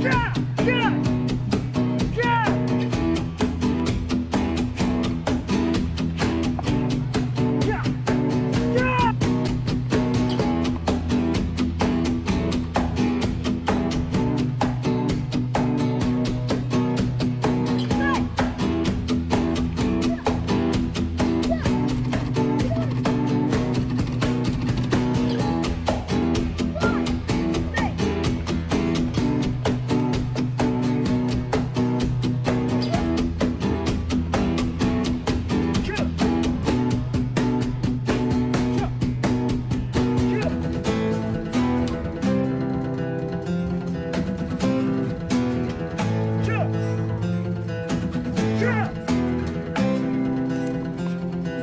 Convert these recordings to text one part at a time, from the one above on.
Tchau!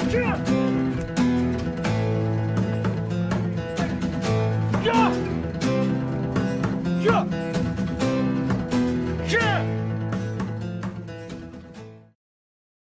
Cheer!